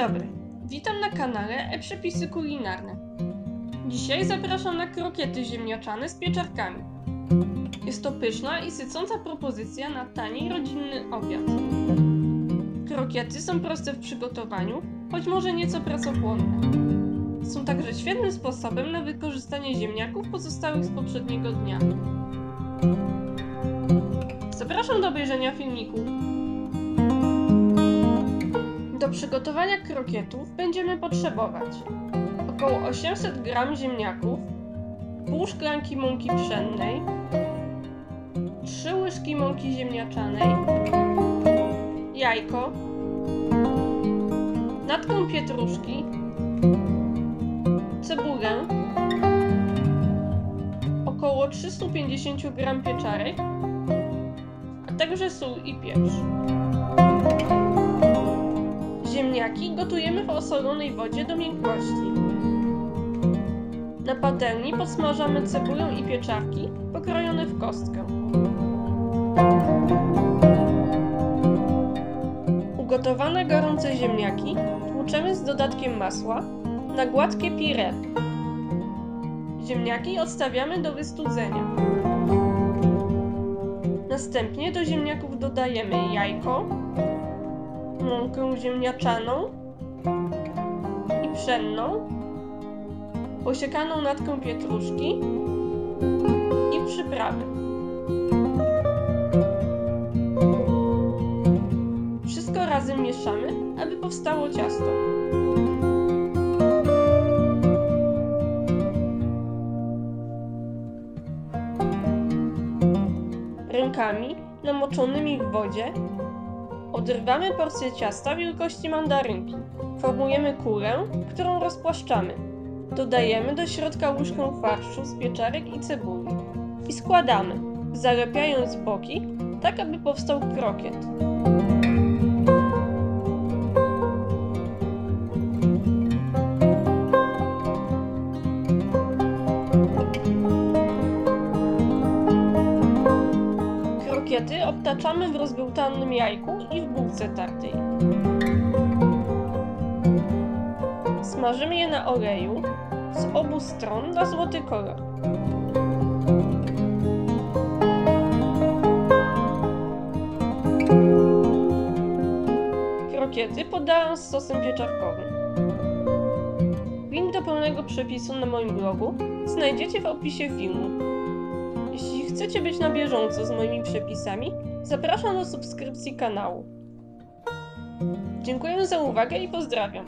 dobry, witam na kanale e-przepisy kulinarne. Dzisiaj zapraszam na krokiety ziemniaczane z pieczarkami. Jest to pyszna i sycąca propozycja na tani rodzinny obiad. Krokiety są proste w przygotowaniu, choć może nieco pracochłonne. Są także świetnym sposobem na wykorzystanie ziemniaków pozostałych z poprzedniego dnia. Zapraszam do obejrzenia filmiku. Do przygotowania krokietów będziemy potrzebować około 800 g ziemniaków, pół szklanki mąki pszennej, 3 łyżki mąki ziemniaczanej, jajko, natkę pietruszki, cebulę, około 350 g pieczarek, a także sól i pieprz. Ziemniaki gotujemy w osolonej wodzie do miękkości. Na patelni podsmażamy cebulę i pieczarki pokrojone w kostkę. Ugotowane gorące ziemniaki tłuczemy z dodatkiem masła na gładkie pire. Ziemniaki odstawiamy do wystudzenia. Następnie do ziemniaków dodajemy jajko, mąkę ziemniaczaną i pszenną, posiekaną natkę pietruszki i przyprawy. Wszystko razem mieszamy, aby powstało ciasto. Rękami namoczonymi w wodzie Odrywamy porcję ciasta wielkości mandarynki. Formujemy kulę, którą rozpłaszczamy. Dodajemy do środka łyżkę farszu z pieczarek i cebuli. I składamy, zalepiając boki, tak aby powstał krokiet. Krokiety obtaczamy w rozbełtanym jajku i w bułce tartej. Smażymy je na oleju z obu stron na złoty kolor. Krokiety podałam z sosem pieczarkowym. Link do pełnego przepisu na moim blogu znajdziecie w opisie filmu. Chcecie być na bieżąco z moimi przepisami, zapraszam do subskrypcji kanału. Dziękuję za uwagę i pozdrawiam.